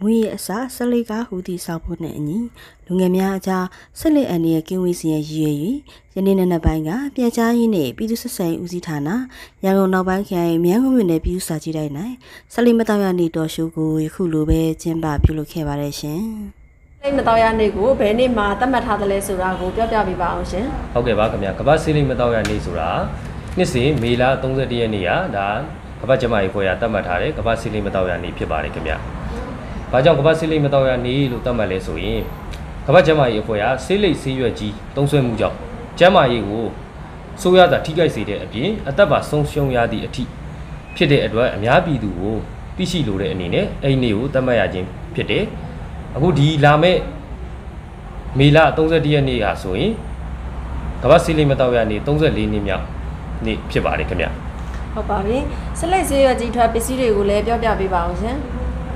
မွေးရဲ့အစာဆက်လက်ကားဟူသည့်စောက်ဖို့နဲ့အညီလူငယ်များအကြားဆက်လက်အန်ရဲ့ကင်းဝေးစီရဲ့ရည်ရွယ်၍ယနေ့နေ့နှစ်ပိုင်းကပြန်ကြားရေးနှင့်ပြည်သူ့ဆက်ဆံရေးဦးစီးဌာနရန်ကုန်နောက်ပိုင်းခရိုင်မြန်ကုန်မြို့နယ်ပြည်သူ့စာကြည့်တိုင်း၌ဆက်လက်မတော်ရနေတော်ရှိုးကိုယခုလိုပဲကျင်းပပြုလုပ်ခဲ့ပါတယ်ရှင်။စိတ်မတော်ရနေ့ကိုဘယ်နေ့မှသတ်မှတ်ထားသလဲဆိုတာကိုပြောပြပေးပါအောင်ရှင်ဟုတ်ကဲ့ပါခင်ဗျာကမ္ဘာစီလိမတောက်ရနေ့ဆိုတာနှစ်စဉ်မေလ31ရက်နေ့ကဒါကမ္ဘာ့ကျန်းမာရေးဖွဲ့ရသတ်မှတ်ထားတဲ့ကမ္ဘာစီလိမတောက်ရနေ့ဖြစ်ပါတယ်ခင်ဗျာ။ ဘာကြောင့်ကမ္ဘာစီလိမတောက်ရနေ့လို့သတ်မှတ်လဲဆိုရင်ကမ္ဘာ့ကျန်းမာရေးအဖွဲ့ကဆေးလိပ်ဆေးရွက်ကြီးသုံးစွဲမှုကြောင့်ကျန်းမာရေးကိုဆိုးရတာထိခိုက်စေတဲ့အပြင်အသက်ပါဆုံးရှုံးရသည့်အထိဖြစ်တဲ့အတွက်အများပြည်သူကိုသိရှိလိုတဲ့အနေနဲ့အဲ့ဒီနေ့ကိုသတ်မှတ်ရခြင်းဖြစ်တယ်။အခုဒီလာမဲ့မေလ31ရက်နေ့ဟာဆိုရင်ကမ္ဘာစီလီမတောက်ရနေ34နှစ်မြောက်နေ့ဖြစ်ပါတယ်ခင်ဗျဟုတ်ပါပြီဆက်လက်ဆေးရကြီးထွက်ပစ္စည်းတွေကိုလည်းပြောပြပေးပါအောင်ရှင်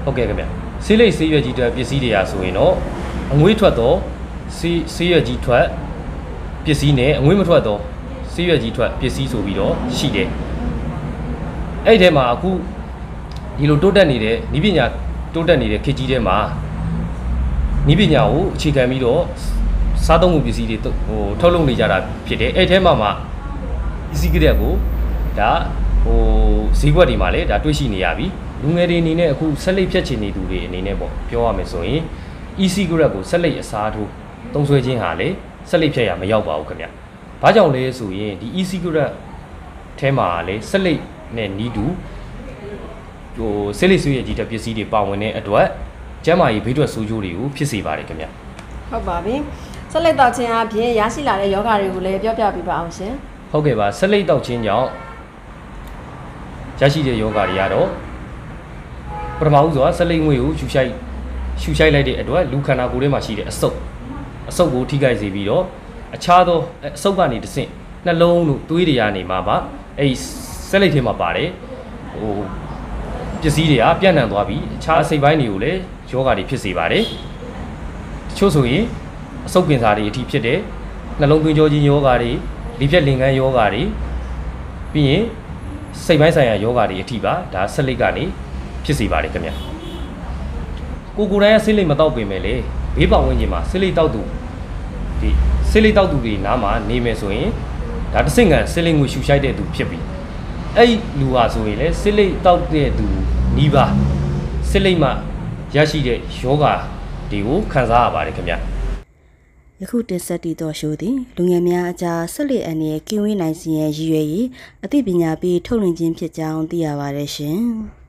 ဟုတ်ကဲ့ခင်ဗျ စီလိတ်ဆေးရွက်ကြီးတွေပစ္စည်းတွေရာဆိုရင်တော့အငွေးထွက်သောစီဆေးရွက်ကြီးထွက်ပစ္စည်းနဲ့အငွေးမထွက်သောဆေးရွက်ကြီးထွက်ပစ္စည်းဆိုပြီးတော့ရှိတယ်အဲ့ဒီထဲမှာအခုဒီလိုတိုးတက်နေတဲ့ဤပညာတိုးတက်နေတဲ့ခေတ်ကြီးထဲမှာဤပညာကိုအခြေခံပြီးတော့စားသုံးမှုပစ္စည်းတွေဟိုထုတ်လုပ်နေကြတာဖြစ်တယ်အဲ့ဒီထဲမှာမှ easy ကရက်ကိုဒါဟိုဈေးကွက်တွေမှာလည်းဒါတွေ့ရှိနေရပြီ လူငယ်တွေအနေနဲ့အခုဆက်လက်ဖြတ်ချင်နေသူတွေအနေနဲ့ပေါ့ပြောရမယ်ဆိုရင် easy ကရက်ကိုဆက်လက်အစားထိုးသုံးဆွဲခြင်းဟာလေဆက်လက်ဖြတ်ရမရောက်ပါဘူးခင်ဗျ။ဘာကြောင့်လဲဆိုရင်ဒီ easy ကရက်အဲမှာလေဆက်လက်နဲ့နီးတူဟိုဆက်လက်ဆွေးရကြီးတဲ့ပစ္စည်းတွေပါဝင်တဲ့အတွက်ကျန်းမာရေးဘေးထွက်ဆိုးကျိုးတွေကိုဖြစ်စေပါတယ်ခင်ဗျ။ဟုတ်ပါပြီဆက်လက်တော်ခြင်းအပြင်ရရှိလာတဲ့ယောဂတွေကိုလည်းပြောပြပေးပါအောင်ရှင်ဟုတ်ကဲ့ပါဆက်လက်တောက်ခြင်းကြောင့်ရရှိတဲ့ယောဂတွေကတော့ ပထမဦးစွာဆက်လက်ငွေကိုရှူရှိုက်ရှူရှိုက်လိုက်တဲ့အတွက်လူခန္ဓာကိုယ်ထဲမှာရှိတဲ့အဆုပ်အဆုပ်ကိုထိခိုက်စေပြီးတော့အခြားသောအဆုပ်ကနေတဆင့်နှလုံးတို့သွေးတွေကနေမှာပါအဲ့ဒီဆက်လက်ထဲမှာပါတယ်ဟိုပစ္စည်းတွေကပြန့်နှံ့သွားပြီးအခြားအစိတ်ပိုင်းတွေကိုလည်းယောဂတွေဖြစ်စေပါတယ်တချို့ဆိုရင်အဆုပ်ကင်စာတွေအထိဖြစ်တယ်နှလုံးသွင်းကြောကြီးယောဂတွေလိဖြတ်လင်ကန်းယောဂတွေပြီးရင်စိတ်ပိုင်းဆိုင်ရာယောဂတွေအထိပါဒါဆက်လက်ကနေ ဖြစ်စေပါတယ်ခင်ဗျကိုကိုယ်တိုင်ကဆေးလိပ်မတောက်ပင်ပဲလေဘေးပတ်ဝန်းကျင်မှာဆေးလိပ်တောက်သူဒီဆေးလိပ်တောက်သူတွေနားမှာနေမယ်ဆိုရင်ဒါတစ်ဆင့်ကန်ဆေးလိပ်ငွေရှူရှိုက်တဲ့သူဖြစ်ပြီအဲ့ဒီလူဟာဆိုရင်လေဆေးလိပ်တောက်တဲ့သူနီးပါဆေးလိပ်မှရရှိတဲ့ယောဂတွေကိုခံစားရပါတယ်ခင်ဗျယခုတင်ဆက်တည်သောရှိုးသည်လူငယ်များအကြားဆက်လက်အန်ရဲ့ကင်းဝေးနိုင်စီရဲ့ရည်ရွယ်၍အသိပညာပေးထုတ်လွှင့်ခြင်းဖြစ်ကြောင်းသိရပါတယ်ရှင်။